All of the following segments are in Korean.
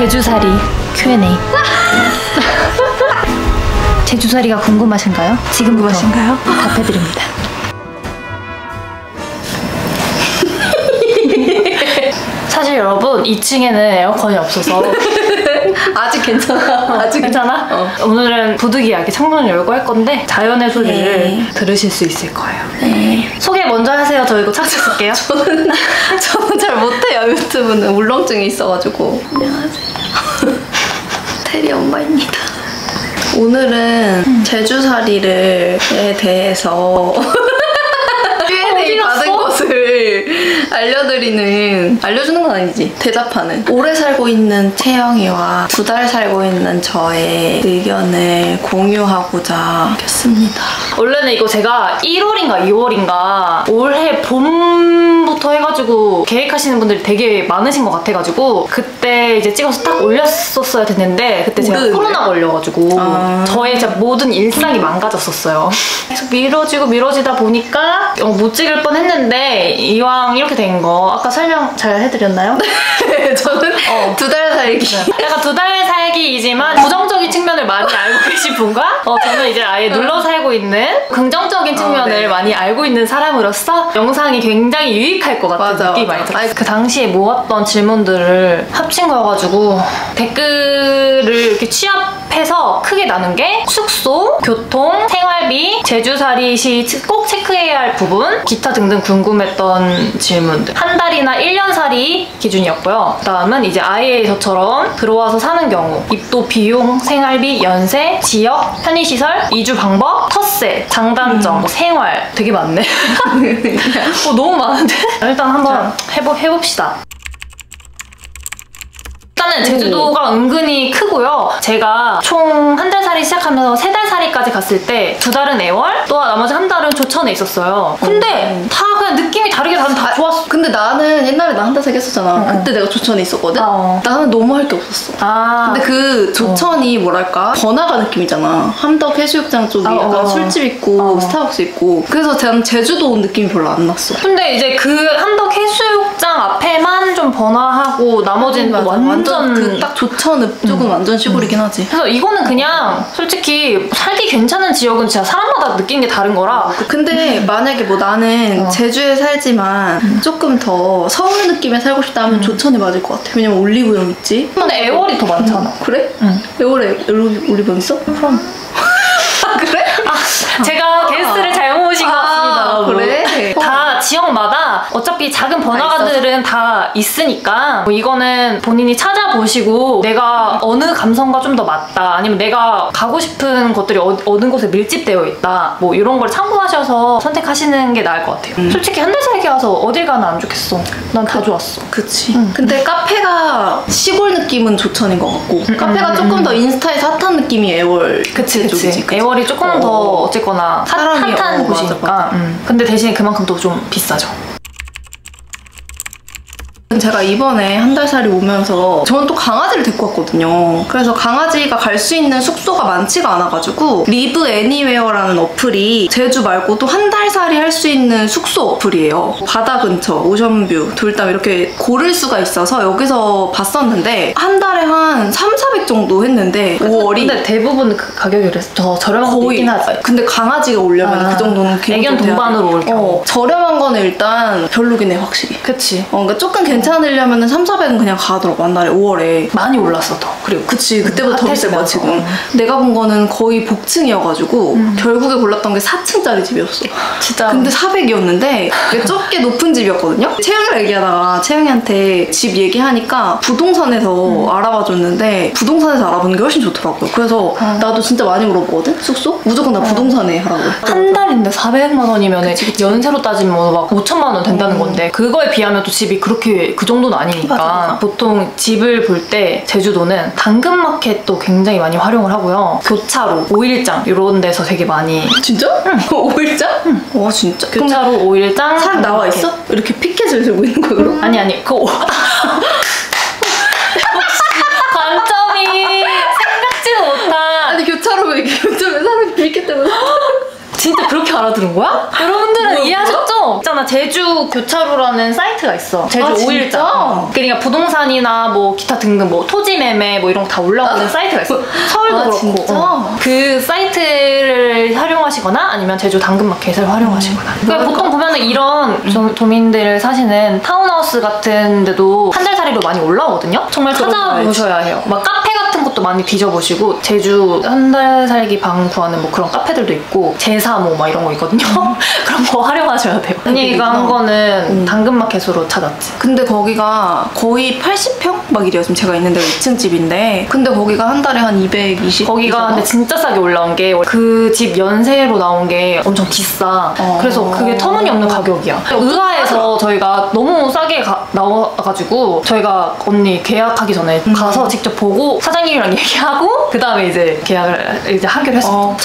제주살이 Q&A. 제주살이가 궁금하신가요? 지금부터 궁금하신가요? 답해드립니다. 사실 여러분 2층에는 에어컨이 없어서 아직 괜찮아. 아직 괜찮아? 어. 오늘은 부득이 하게 창문을 열고 할 건데 자연의 소리를 네. 들으실 수 있을 거예요. 네. 소개 먼저 하세요. 저 이거 착착 쓸게요. 저는 저는 잘 못해요 유튜브는 울렁증이 있어가지고. 안녕하세요. 테리 엄마입니다. 오늘은 제주살이를에 대해서 Q&A 어디 받은? 것을 알려드리는 알려주는 건 아니지 대답하는 오래 살고 있는 채영이와 두 달 살고 있는 저의 의견을 공유하고자 켰습니다. 원래는 이거 제가 1월인가 2월인가 올해 봄부터 해가지고 계획하시는 분들이 되게 많으신 것 같아가지고 그때 이제 찍어서 딱 올렸었어야 됐는데 그때 제가 모르는데? 코로나 걸려가지고 아. 저의 진짜 모든 일상이 망가졌었어요. 계속 미뤄지고 미뤄지다 보니까 어, 못 찍을 뻔 했는데 이왕 이렇게 된 거 아까 설명 잘 해드렸나요? 저는 어. 두달 살기. 약간 두 달 살기이지만 부정적인 측면을 많이 알고 계신 분과 어, 저는 이제 아예 눌러 살고 있는 긍정적인 측면을 네. 많이 알고 있는 사람으로서 영상이 굉장히 유익할 것 같은 맞아, 느낌이. 많이 들어요. 그 당시에 모았던 질문들을 합친 거여가지고 댓글을 이렇게 취합 해서 크게 나눈 게 숙소, 교통, 생활비, 제주살이 시 꼭 체크해야 할 부분, 기타 등등 궁금했던 질문들. 한 달이나 1년 살이 기준이었고요. 그 다음은 이제 아예 저처럼 들어와서 사는 경우, 입도 비용, 생활비, 연세, 지역, 편의시설, 이주 방법, 텃세, 장단점, 뭐 생활 되게 많네. 어, 너무 많은데? 일단 한번 해보, 해봅시다. 일단은 제주도가 은근히 크고요. 제가 총 한 달 살이 시작하면서 세 달 살이까지 갔을 때 두 달은 애월, 또 나머지 한 달은 조천에 있었어요. 근데 음. 다 그냥 느낌이 다르게 다른 다 좋았어. 근데 나는 옛날에 나 한달 살기 했었잖아. 그때 내가 조천에 있었거든? 어. 나는 너무 할 게 없었어. 아, 근데 그 조천이 뭐랄까 번화가 느낌이잖아. 함덕 해수욕장 쪽이 아, 약간 어. 술집 있고 어. 스타벅스 있고 그래서 전 제주도 온 느낌이 별로 안 났어. 근데 이제 그 함덕 해수욕장 앞에만 좀 번화하고 나머지는 또 맞아. 완전, 그딱 조천 읍 쪽은 완전 시골이긴 하지. 그래서 이거는 그냥 솔직히 살기 괜찮은 지역은 진짜 사람마다 느끼는 게 다른 거라 근데 만약에 뭐 나는 어. 제주에 살지만 조금 더 서울 느낌에 살고 싶다 하면 조천이 맞을 것 같아. 왜냐면 올리브영 있지. 근데 애월이 더 많잖아. 그래? 응. 애월에 올리브영 있어? 그럼. 아 그래? 제가 게스트를 잘못 모신 것 같습니다. 아, 여러분. 그래? 다 지역마다 어차피 작은 번화가들은 다 있으니까 뭐 이거는 본인이 찾아보시고 내가 어느 감성과 좀 더 맞다 아니면 내가 가고 싶은 것들이 어, 어느 곳에 밀집되어 있다 뭐 이런 걸 참고하셔서 선택하시는 게 나을 것 같아요. 음. 솔직히 살기 와서 어딜 가나 안 좋겠어. 난 다 좋았어. 그치. 응. 근데 카페가 시골 느낌은 조천인 것 같고 카페가 음, 조금 음. 더 인스타에서 핫한 느낌이 애월 그치 그치. 쪽이지, 그치? 애월이 조금 더 어. 어쨌거나 핫, 사람이, 핫한 어, 곳이니까. 맞아, 맞아. 음. 근데 대신에 그만큼 또 좀 비싸죠. 제가 이번에 한 달 살이 오면서 저는 또 강아지를 데리고 왔거든요. 그래서 강아지가 갈 수 있는 숙소가 많지가 않아가지고 LiveAnywhere라는 어플이 제주 말고도 한달 살이 할 수 있는 숙소 어플이에요. 바다 근처, ocean view, 돌담 이렇게 고를 수가 있어서 여기서 봤었는데 한 달에 한 3, 400 정도 했는데 5월이 근데 대부분 그 가격이 그래서 더 저렴한 거의 있긴 하지. 근데 강아지가 오려면 아, 그 정도는 애견 동반으로 돼. 올 경우. 어, 저렴한 거는 일단 별로긴 해 확실히 그치. 어, 그러니까 조금 괜찮 으려면 3, 400은 그냥 가더라고 한 달에 5월에 많이 올랐어 더. 그리고 그치 그때보다 더 비쌀 거야. 지금 음. 내가 본 거는 거의 복층이어가지고 결국에 골랐던 게 4층짜리 집이었어 진짜. 근데 400이었는데 좁게 높은 집이었거든요 채영이랑 얘기하다가 채영이한테 집 얘기하니까 부동산에서 알아봐줬는데 부동산에서 알아보는 게 훨씬 좋더라고요 그래서 나도 진짜 많이 물어보거든 숙소? 무조건 나 부동산에 하라고 한 달인데 400만 원이면 연세로 따지면 뭐막 5천만 원 된다는 음. 건데 그거에 비하면 또 집이 그렇게 그 정도는 아니니까 맞아. 보통 집을 볼 때 제주도는 당근마켓도 굉장히 많이 활용을 하고요 교차로 오일장 이런 데서 되게 많이 진짜? 응 5일장? 응. 와 진짜? 교차로 오일장 사람 나와. 있어? 이렇게 피켓을 들고 있는 그럼? 아니 아니 그 오- 관점이 생각지도 못한 아니 교차로 왜 이렇게 요즘에 사람이 이렇게 때문에 진짜 그렇게 알아들은 거야? 여러분들은 뭐야, 이해하셨죠? 어, 있잖아 제주 교차로라는 사이트가 있어. 제주 아, 5일장. 진짜? 그러니까 부동산이나 뭐 기타 등등 뭐 토지 매매 뭐 이런 거 다 올라오는 사이트가 있어. 서울도 아, 그렇고. 어. 그 사이트를 활용하시거나 아니면 제주 당근마켓을 활용하시거나. 그러니까 보통 보면 은 이런 도- 도민들 사시는 타운하우스 같은 데도 한 달 살이로 많이 올라오거든요. 정말 거 찾아보셔야 해요. 막 카페 같은 것도 많이 뒤져보시고 제주 한 달 살기 방 구하는 뭐 그런 카페들도 있고 제사모 막 이런 거 있거든요. 그런 거 활용하셔야 돼요. 언니가 한 거는 음. 당근마켓으로 찾았지. 근데 거기가 거의 80평 막 이래요. 지금 제가 있는 데가 2층 집인데 근데 거기가 한 달에 한 220. 거기가 근데 진짜 싸게 올라온 게 그 집 연세로 나온 게 엄청 비싸. 어. 그래서 그게 터무니없는 가격이야. 의아해서 저희가 너무 싸게 가- 나와가지고 저희가 언니 계약하기 전에 음. 가서 직접 보고 사장님 이랑 얘기하고 그 다음에 이제 계약을 이제 하기로 했어. 어.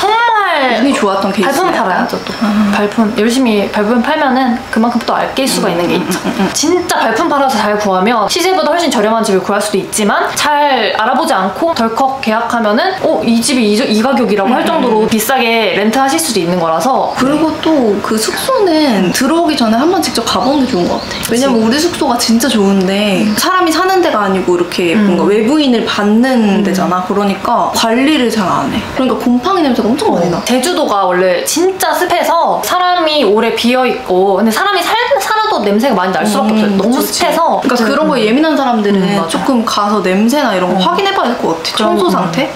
정말 운이 좋았던 케이스. 발품 팔아야죠 또 발품 열심히 발품 팔면은 그만큼 또 알낄 수가 있는 게 있죠. 진짜 발품 팔아서 잘 구하면 시세보다 훨씬 저렴한 집을 구할 수도 있지만 잘 알아보지 않고 덜컥 계약하면은 어이 집이 이, 이 가격이라고 할 정도로 비싸게 렌트하실 수도 있는 거라서. 그리고 또그 숙소는 들어오기 전에 한번 직접 가보는 게 좋은 것 같아. 왜냐면 우리 숙소가 진짜 좋은데 사람이 사는 데가 아니고 이렇게 뭔가 외부인을 받는 데잖아. 그러니까 관리를 잘 안 해. 그러니까 곰팡이 냄새가 엄청 많이 나. 제주도가 원래 진짜 습해서 사람이 오래 비어 있고 근데 사람이 살, 살아도 냄새가 많이 날 수밖에 없어요. 너무 그치. 습해서 그러니까 그런 거에 예민한 사람들은 음. 조금 가서 냄새나 이런 거 음. 확인해봐야 될 것 같아. 청소 음. 상태?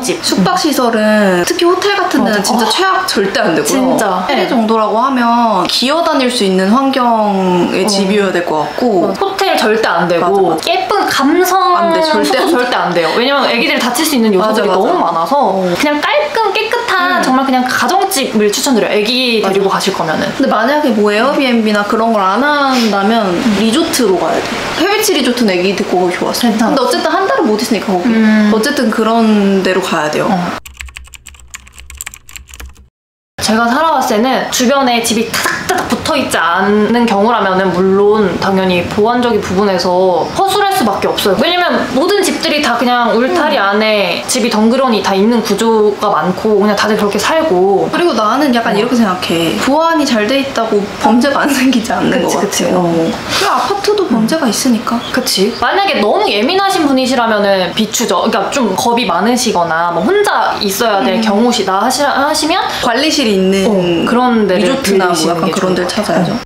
당연히 가정집 숙박 시설은 특히 호텔 같은 데는 맞아. 진짜 어. 최악 절대 안 되고요. 진짜. 세개 네. 정도라고 하면 기어 다닐 수 있는 환경의 집이어야 될 것 같고 호텔 절대 안 되고 맞아, 맞아. 예쁜 감성 안 돼, 절대. 절대 안 돼요. 왜냐면 애기들이 다칠 수 있는 요소들이 맞아, 맞아. 너무 많아서 어. 그냥 깔끔 깨끗한 음. 정말 그냥 가정집을 추천드려요. 애기 데리고 가실 거면은. 근데 만약에 뭐 에어비앤비나 그런 걸 안 한다면 리조트로 가야 돼. 해비치 리조트는 애기 데리고 가기 좋았어. 근데 어쨌든 한 달을 못 있으니까 거기. 음. 어쨌든 그런 데로 가야 돼요. 어. 제가 살아왔을 때는 주변에 집이 타닥타닥 붙어 있지 않는 경우라면은 물론 당연히 보안적인 부분에서 허술할 수밖에 없어요. 왜냐면 모든 집들이 다 그냥 울타리 음. 안에 집이 덩그러니 다 있는 구조가 많고 그냥 다들 그렇게 살고 그리고 나는 약간 이렇게 생각해. 보안이 잘 돼 있다고 범죄가 안 생기지 않는 그치, 것 그치. 같아. 어. 그 아파트도 범죄가 있으니까. 그치. 만약에 너무 예민하신 분이시라면은 비추죠. 그러니까 좀 겁이 많으시거나 뭐 혼자 있어야 될 경우시다 하시, 하시면 관리실이 있는 어, 그런 데를 리조트나 뭐 약간 게 그런 데를 것 같아요. 찾아야죠.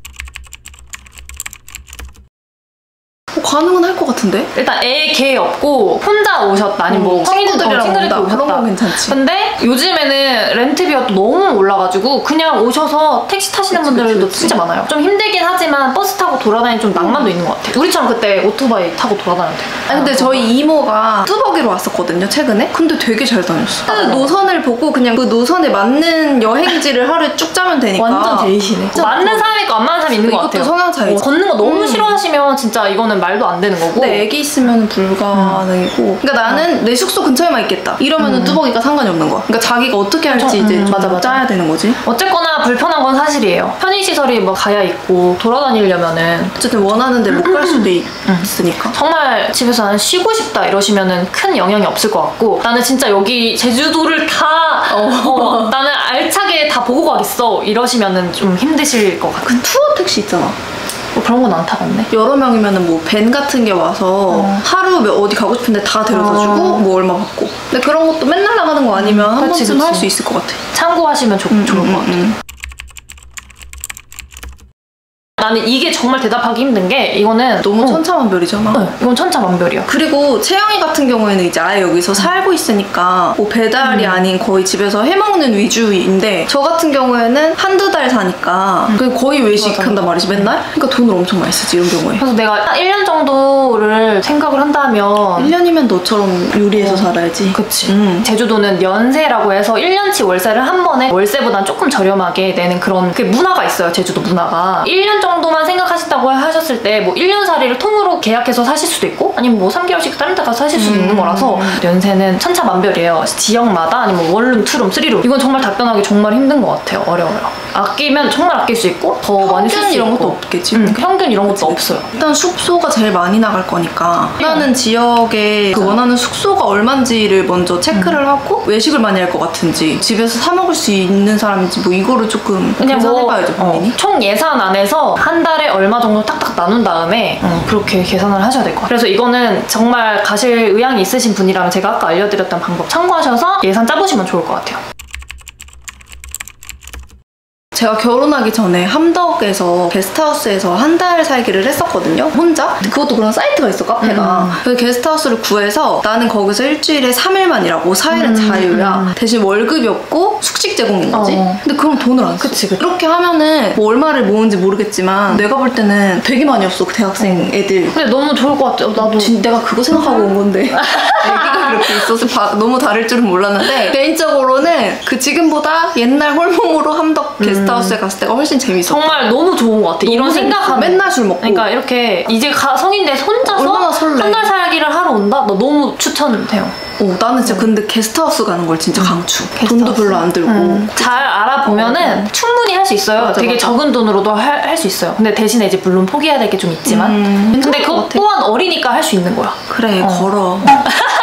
어, 가능은 할 것 같은데? 일단 애 개 없고 혼자 오셨다 아니면 뭐 음, 친구들이랑 어, 친구들끼리 온다. 그런 건 괜찮지. 근데 요즘에는 렌트비가 또 너무 올라가지고 그냥 오셔서 택시 타시는 그치, 분들도 그치, 그치. 진짜 많아요. 좀 힘들긴 하지만 버스 타고 돌아다니는 좀 낭만도 있는 것 같아요. 우리처럼 그때 오토바이 타고 돌아다녀도 돼요. 아니 근데 저희 이모가 뚜벅이로 왔었거든요 최근에 근데 되게 잘 다녔어 그 노선을 보고 그냥 그 노선에 맞는 여행지를 하루에 쭉 짜면 되니까 완전 J시네. 맞는 사람이 있고 안 맞는 사람이 있는 것 같아요. 성향 차이지. 어, 걷는 거 너무 음. 싫어하시면 진짜 이거는 말도 안 되는 거고. 근데 애기 있으면 불가능이고. 그러니까 나는 내 숙소 근처에만 있겠다. 이러면은 뚜벅이가 상관이 없는 거야. 그러니까 자기가 어떻게 할지 좀, 이제 음, 좀 맞아, 맞아. 짜야 되는 거지. 어쨌거나 불편한 건 사실이에요. 편의시설이 뭐 가야 있고 돌아다니려면은 어쨌든 원하는 데 못 갈 수도 있- 있으니까. 정말 집에서 나는 쉬고 싶다 이러시면은 큰 영향이 없을 것 같고 나는 진짜 여기 제주도를 다 어, 나는 알차게 다 보고 가겠어 이러시면은 좀 힘드실 것 같아. 그 투어 택시 있잖아 뭐 그런 건 안 타봤네. 여러 명이면은 뭐밴 같은 게 와서 하루 몇- 어디 가고 싶은데 다 데려다 주고 어. 뭐 얼마 받고 근데 그런 것도 맨날 나가는 거 아니면 한 그치, 번쯤 할. 수 있을 것 같아 참고하시면 좋, 좋을 것 같아. 음. 나는 이게 정말 대답하기 힘든 게 이거는 너무 어, 천차만별이잖아 네, 이건 천차만별이야. 그리고 채영이 같은 경우에는 이제 아예 여기서 살고 있으니까 뭐 배달이 아닌 거의 집에서 해먹는 위주인데 저 같은 경우에는 한두 달 사니까 그 거의 외식한단 말이지 맨날 그러니까 돈을 엄청 많이 쓰지 이런 경우에 그래서 내가 한 1년 정도를 생각을 한다면 1년이면 너처럼 요리해서 어. 살아야지 그치. 음. 제주도는 연세라고 해서 1년치 월세를 한 번에 월세보단 조금 저렴하게 내는 그런 그 문화가 있어요. 제주도 문화가. 1년 정도 정도만 생각하신다고 하셨을 때 뭐 1년살이를 통으로 계약해서 사실 수도 있고 아니면 뭐 3개월씩 다른 데 가서 사실 수도 있는 거라서 연세는 천차만별이에요. 지역마다 아니면 원룸, 투룸, 쓰리룸 이건 정말 답변하기 정말 힘든 것 같아요. 어려워요. 아끼면 정말 아낄 수 있고 더 많이 쓸 평균 수 이런 있고. 것도 없겠지. 음, 평균 이런 것도 없어요. 일단 숙소가 제일 많이 나갈 거니까 원하는 지역에 그 원하는 숙소가 얼마인지를 먼저 체크를 음. 하고 외식을 많이 할 것 같은지 집에서 사 먹을 수 있는 사람인지 뭐 이거를 조금 그냥 뭐 계산해봐야죠 어, 본인이. 총 예산 안에서 한 달에 얼마 정도 딱딱 나눈 다음에 어, 그렇게 계산을 하셔야 될 것 같아요. 그래서 이거는 정말 가실 의향이 있으신 분이라면 제가 아까 알려드렸던 방법 참고하셔서 예산 짜보시면 좋을 것 같아요. 제가 결혼하기 전에 함덕에서 게스트하우스에서 한 달 살기를 했었거든요. 혼자. 그것도 그런 사이트가 있어, 카페가. 음. 그래서 게스트하우스를 구해서 나는 거기서 일주일에 3일만 일하고 4일은 음, 자유야. 대신 월급이 없고 숙식 제공인 거지. 어. 근데 그럼 돈을 안 써. 그치, 그치. 그렇게 하면은 뭐 얼마를 모은지 모르겠지만 내가 볼 때는 되게 많이 없어, 그 대학생 애들. 근데 너무 좋을 것 같아요. 나도 진 내가 그거 생각하고 온 건데 애기가 그렇게 있어서 바- 너무 다를 줄은 몰랐는데 개인적으로는 그 지금보다 옛날 홀몸으로 함덕 게스트하우스 에 갔을 때가 훨씬 재밌었어 정말 너무 좋은 것 같아. 이런 생각하면 재밌어. 맨날 술 먹고. 그러니까 이렇게 이제 가- 성인 돼서 혼자서. 한 달 살기를 하러 온다. 나 너무 추천돼요. 어, 나는 진짜 근데 게스트하우스 가는 걸 진짜 강추 돈도 게스트하우스. 별로 안 들고 음, 잘 알아보면은 어, 어. 충분히 할 수 있어요. 맞아, 되게 맞아. 적은 돈으로도 할 수 있어요. 근데 대신에 이제 물론 포기해야 될 게 좀 있지만. 음, 근데 그것 같아. 또한 어리니까 할 수 있는 거야. 그래 어. 걸어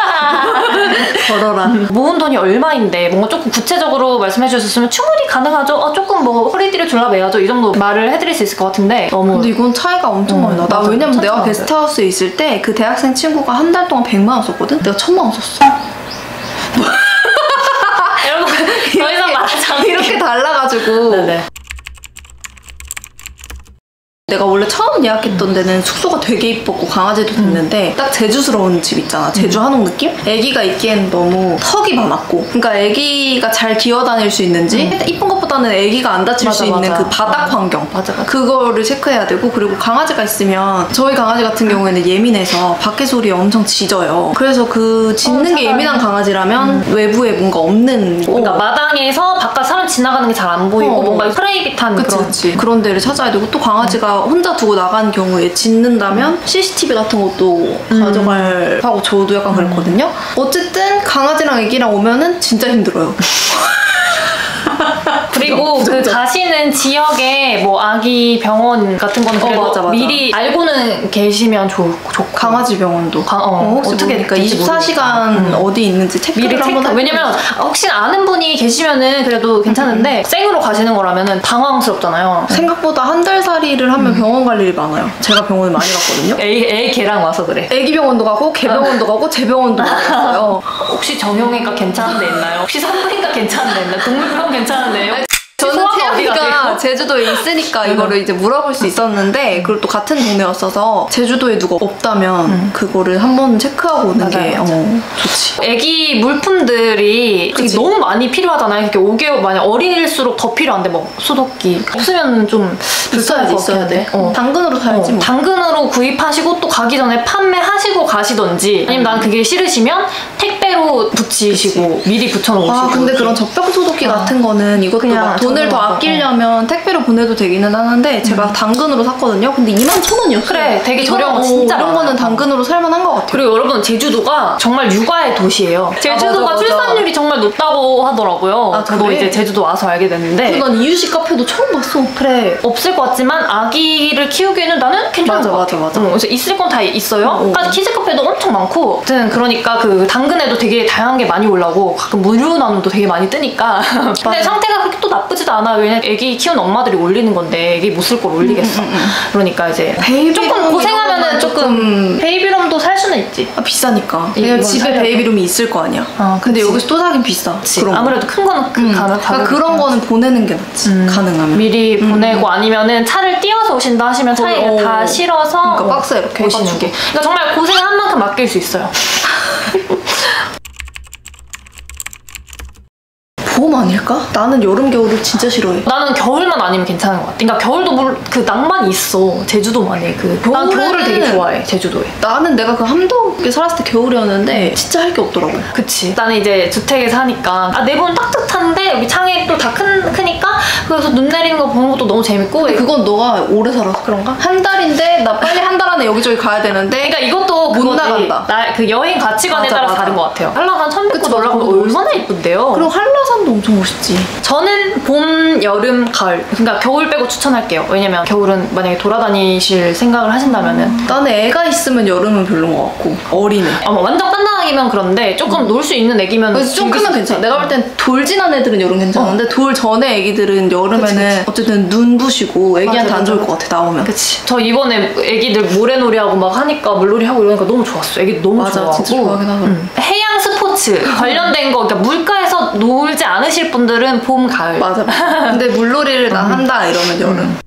걸어라 모은 돈이 얼마인데 뭔가 조금 구체적으로 말씀해 주셨으면 충분히 가능하죠. 어, 조금 뭐 허리띠를 졸라매야죠. 이 정도 말을 해드릴 수 있을 것 같은데 너무 근데 이건 차이가 엄청 음, 많이 나. 나. 왜냐면 내가 게스트하우스에 있을 때 그 대학생 친구가 한 달 동안 100만 원 썼거든? 내가 1000만 원 썼어. 여러분 더 이상 말하지 않을게요. 이렇게 달라가지고 네네. 내가 원래 처음 예약했던 데는 숙소가 되게 이뻤고 강아지도 됐는데 딱 제주스러운 집 있잖아 제주 한옥 느낌? 애기가 있기엔 너무 턱이 많았고 그러니까 애기가 잘 기어다닐 수 있는지 이쁜 것보다는 애기가 안 다칠 맞아, 수 있는 맞아. 그 바닥 어. 환경 맞아, 맞아. 그거를 체크해야 되고 그리고 강아지가 있으면 저희 강아지 같은 경우에는 예민해서 밖에 소리에 엄청 짖어요 그래서 그 짖는 게 찾아요. 예민한 강아지라면 외부에 뭔가 없는 그러니까 어. 마당에서 바깥 사람 지나가는 게 잘 안 보이고 어. 뭔가 프라이빗한 그치 그런 그치 그런 데를 찾아야 되고 또 강아지가 혼자 두고 나간 경우에 짖는다면 CCTV 같은 것도 가져갈 하고 저도 약간 그랬거든요. 어쨌든 강아지랑 애기랑 오면은 진짜 힘들어요 그리고 그 진짜. 가시는 지역에 뭐 아기 병원 같은 거는 어, 맞아, 맞아. 미리 알고는 계시면 좋, 좋고. 강아지 병원도. 가- 어, 혹시 어떻게 모르니까? 될지 24시간 모르니까. 어디 있는지 체크를 미리 한번 체크 왜냐면 혹시나 아는 분이 계시면은 그래도 괜찮은데 생으로 가시는 거라면은 당황스럽잖아요. 생각보다 한 달 살이를 하면 병원 갈 일이 많아요. 제가 병원을 많이 갔거든요. 애, 애 걔랑 와서 그래. 애기 병원도 가고 개 병원도 가고 제 병원도 갔어요. 혹시 정형외과 괜찮은 데 있나요? 혹시 산부인과 괜찮은 데 있나요? 동물병 괜찮은 데요? 저는 가세요? 제주도에 있으니까 이거를 이제 물어볼 수 있었는데 그리고 또 같은 동네였어서 제주도에 누가 없다면 그거를 한번 체크하고 오는 맞아요, 게 맞아요. 어, 좋지. 애기 물품들이 그치. 너무 많이 필요하잖아요. 이렇게 5개월 만약 어린일수록 더 필요한데 뭐 소독기 없으면 좀 있어야지 것 있어야 같은데. 돼. 어. 당근으로 사야지 어, 뭐. 당근으로 구입하시고 또 가기 전에 판매하시고 가시던지 아니면 난 그게 싫으시면 택 배로 붙이시고 미리 붙여놓으시고 아 근데. 그런 적벽 소독기 같은 거는 이것도 그냥 막 돈을 더 아끼려면 택배로 보내도 되기는 하는데 제가 당근으로 샀거든요. 근데 2만 천 원이었어요. 그래, 되게 저렴한 거 어, 진짜 이런. 거는 당근으로 살만한 것 같아요. 그리고 여러분 제주도가 정말 육아의 도시예요. 제주도가 맞아, 맞아. 출산율이 정말 높다고 하더라고요. 아, 저도 그래? 이제 제주도 와서 알게 됐는데 난 이유식 카페도 처음 봤어. 그래 없을 것 같지만 아기를 키우기에는 나는 괜찮은 맞아, 것 맞아, 같아. 맞아. 어, 그래서 있을 건 다 있어요. 그러니까 키즈 카페도 엄청 많고, 아무튼 그러니까 그 당근에도 되게 다양한 게 많이 올라오고 가끔 무료 나눔도 되게 많이 뜨니까. 근데 맞아. 상태가 그렇게 또 나쁘지도 않아. 왜냐면 애기 키우는 엄마들이 올리는 건데 애기 못 쓸 걸 올리겠어. 그러니까 이제 조금 고생하면은 조금 조금- 베이비룸도 살 수는 있지. 아, 비싸니까. 이- 왜냐면 이건 집에. 베이비룸이 있을 거 아니야. 어, 근데 그치. 여기서 또 사긴 비싸. 그런 거. 아무래도 큰 거는 그 음, 가면 그러니까 그런 거는 보내는 게 낫지. 음. 가능하면. 미리 보내고 아니면은 차를 띄워서 오신다 하시면 차에 어, 어. 다 실어서 그러니까 어, 박스에 이렇게 해가지고. 게 그러니까 정말 고생을 한 만큼 맡길 수 있어요 봄 아닐까? 나는 여름 겨울을 진짜 싫어해. 나는 겨울만 아니면 괜찮은 것 같아. 그러니까 겨울도 물, 그 낭만이 있어. 제주도만의 그. 난 겨울에는- 겨울을 되게 좋아해. 제주도에. 나는 내가 그 함덕에 살았을 때 겨울이었는데 진짜 할 게 없더라고. 그치. 나는 이제 주택에 사니까 아 내부는 따뜻한데 여기 창이 또다큰 크니까 그래서 눈 내리는 거 보는 것도 너무 재밌고. 그건 너가 오래 살아서 그런가? 한 달인데 나 빨리 한 달 안에 여기저기 가야 되는데 그러니까 이것도 못. 나간다. 나, 그 여행 가치관에 맞아, 따라서 맞아. 다른 것 같아요. 한라산 맞아. 올라가면 그거 얼마나 예쁜데요. 그리고 한라산 도 엄청 멋있지. 저는 봄, 여름, 가을. 그러니까 겨울 빼고 추천할게요. 왜냐면 겨울은 만약에 돌아다니실 생각을 하신다면 은 나는 애가 있으면 여름은 별론 것 같고 어린애. 아마 완전 깐난하기면 그런데 조금 놀수 있는 애기면 좀 크면 수 괜찮아. 내가 볼 땐 돌 지난 애들은 여름 괜찮은데 돌 전에 애기들은 여름에는 그치, 어쨌든 눈 부시고 애기한테 맞아, 안 맞아. 좋을 것 같아 나오면. 그치. 저 이번에 애기들 모래놀이 하고 막 하니까 물놀이 하고 이러니까 너무 좋았어. 애기 너무 맞아, 좋아하고. 진짜 좋아하긴 하더라. 음. 해양 스포츠 관련된 거, 그러니까 물가에서 놀지 않으실 분들은 봄, 가을. 맞아. 근데 물놀이를 나 음. 한다 이러면 여름.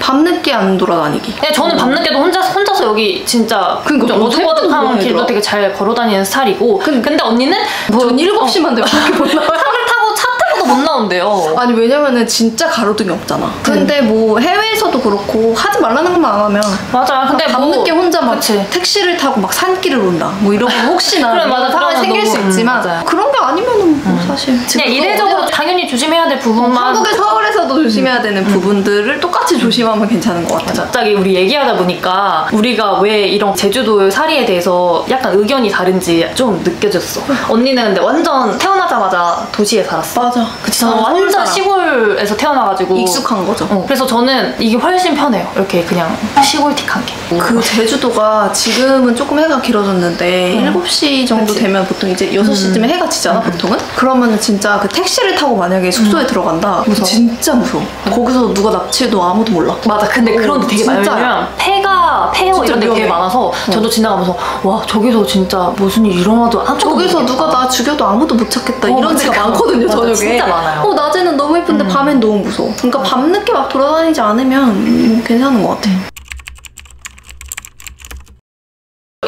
밤늦게 안 돌아다니기. 근데 저는 밤늦게도 혼자, 혼자서 여기 진짜 그러니까 좀 뭐 어둑어둑한 길도 들어와. 되게 잘 걸어 다니는 스타일이고. 근데 언니는 뭐전 7시만 되면 그렇게 못 나와요. 차를 타고 차 타고도 못 나온대요. 아니 왜냐면은 진짜 가로등이 없잖아. 근데 뭐 해외 에서도 그렇고 하지 말라는 것만 안 하면 맞아. 근데 뭐- 밤늦게 혼자 막 그치. 택시를 타고 막 산길을 온다. 뭐 이런 거 혹시나 그래, 맞아. 상황이 생길 수 너무, 음, 있지만 맞아요. 그런 게 아니면은 뭐 사실 지금 그냥 이례적으로 당연히 조심해야 될 부분만 한국의 서울에서도 조심해야 되는 부분들을 똑같이 조심하면 괜찮은 것 같아. 갑자기 우리 얘기하다 보니까 우리가 왜 이런 제주도 살이에 대해서 약간 의견이 다른지 좀 느껴졌어. 언니는 근데 완전 태어나자마자 도시에 살았어. 맞아. 그치, 저는 완전. 시골에서 태어나가지고 익숙한 거죠. 어, 그래서 저는 이게 훨씬 편해요. 이렇게 그냥 시골틱한 게. 그 제주도가 지금은 조금 해가 길어졌는데 음. 7시 정도 그치. 되면 보통 이제 6시쯤에 해가 지잖아 보통은 그러면은 진짜 그 택시를 타고 만약에 숙소에 들어간다 무서워. 진짜 무서워 거기서 누가 납치해도 아무도 몰라 맞아. 근데 어, 그런 데 되게. 많으면 폐가 폐허 이런 데 되게. 많아서 저도 지나가면서 와 저기서 진짜 무슨 일 일어나도 아무도 저기서. 누가 나 죽여도 아무도 못 찾겠다 어, 이런. 데가 많거든요 맞아, 저녁에 진짜 많아요. 어 낮에는 너무 예쁜데 밤엔 너무 무서워 그러니까 밤늦게 막 돌아다니지 않으면 음, 괜찮은 것 같아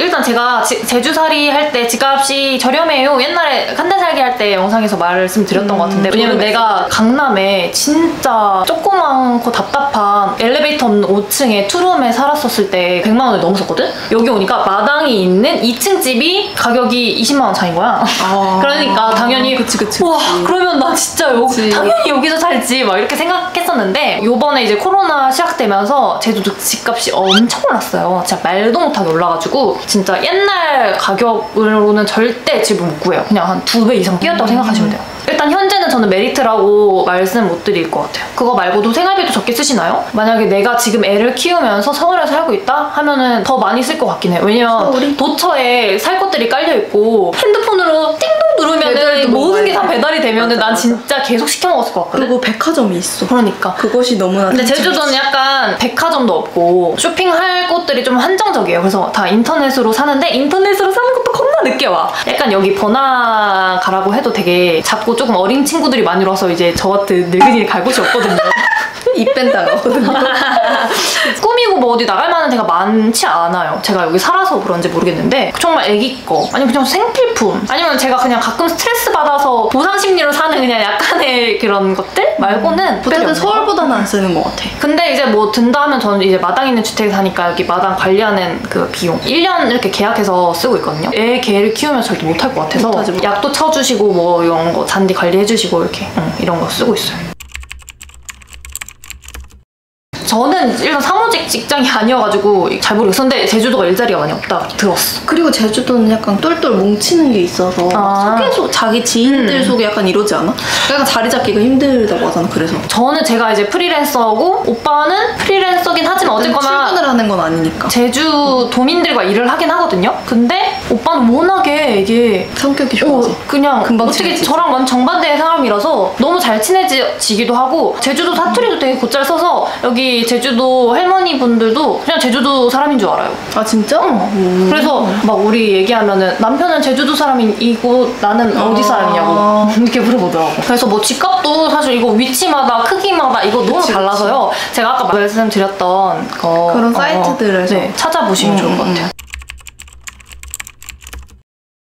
일단 제가 지- 제주살이 할 때 집값이 저렴해요. 옛날에 한달 살기 할 때 영상에서 말씀드렸던 음, 것 같은데 왜냐면. 내가 강남에 진짜 조그맣고 답답한 엘리베이터 없는 5층에 투룸에 살았었을 때 100만 원을 넘었었거든? 여기 오니까 마당이 있는 2층 집이 가격이 20만 원 차인 거야. 아. 그러니까 당연히 그치 그치 와. 그러면 나 진짜 여기. 당연히 여기서 살지 막 이렇게 생각했었는데 요번에 이제 코로나 시작되면서 제주도 집값이 엄청 올랐어요 진짜 말도 못하게 올라가지고 진짜 옛날 가격으로는 절대 집을 못 구해요. 그냥 한 두 배 이상 뛰었다고 생각하시면 돼요. 일단 현재는 저는 메리트라고 말씀 못 드릴 것 같아요. 그거 말고도 생활비도 적게 쓰시나요? 만약에 내가 지금 애를 키우면서 서울에 살고 있다? 하면은 더 많이 쓸 것 같긴 해요. 왜냐면? 도처에 살 것들이 깔려 있고 핸드폰으로 띵동 누르면은 모든 게 다 배달이 되면은 맞아, 난. 진짜 계속 시켜 먹었을 것 같거든. 그리고 백화점이 있어 그러니까. 그것이 너무나 근데. 제주도는 약간 백화점도 없고 쇼핑할 곳들이 좀 한정적이에요. 그래서 다 인터넷으로 사는데 인터넷으로 사는 것도 겁나 늦게 와. 약간 여기 번화가라고 해도 되게 작고 조금 어린 친구들이 많이 와서 이제 저 같은 늙은이를 갈 곳이 없거든요. 입 뺀다거든요 꾸미고 뭐 어디 나갈 만한 데가 많지 않아요. 제가 여기 살아서 그런지 모르겠는데 정말 애기 거 아니면 그냥 생필품 아니면 제가 그냥 가끔 스트레스 받아서 보상 심리로 사는 그냥 약간의 그런 것들 말고는 없는 거. 서울보다는 안 쓰는 것 같아 근데 이제 뭐 든다 하면 저는 이제 마당 있는 주택에 사니까 여기 마당 관리하는 그 비용 1년 이렇게 계약해서 쓰고 있거든요. 애 개를 키우면 절대 못할 것 같아서. 약도 쳐주시고 뭐 이런 거 잔디 관리해주시고 이렇게 응, 이런 거 쓰고 있어요. 저는 일단 사무직 직장이 아니어가지고 잘 모르겠어. 근데 제주도가 일자리가 많이 없다 들었어. 그리고 제주도는 약간 똘똘 뭉치는 게 있어서 아. 소개소 자기 지인들 음. 속에 약간 이러지 않아? 약간 자리 잡기가 힘들다고 하잖아 그래서 저는 제가 이제 프리랜서고 오빠는 프리랜서긴 하지만 어쨌거나 출근을 하는 건 아니니까 제주 도민들과 일을 하긴 하거든요. 근데 오빠는 워낙에 이게 성격이 좋아지 어, 그냥 금방 어떻게. 저랑 완전 정반대의 사람이라서 너무 잘 친해지기도 하고 제주도 사투리도 되게 곧잘 써서 여기 제주도 할머니 분들도 그냥 제주도 사람인 줄 알아요. 아 진짜? 음. 그래서 막 우리 얘기하면은 남편은 제주도 사람이고 나는 어디 아. 사람이냐고 이렇게 물어보더라고. 그래서 뭐 집값도 사실 이거 위치마다 크기마다 이거 너무 그치, 달라서요. 제가 아까 말씀드렸던 거 그런 사이트들에서. 네, 찾아보시면 좋을 것 음, 음. 같아요.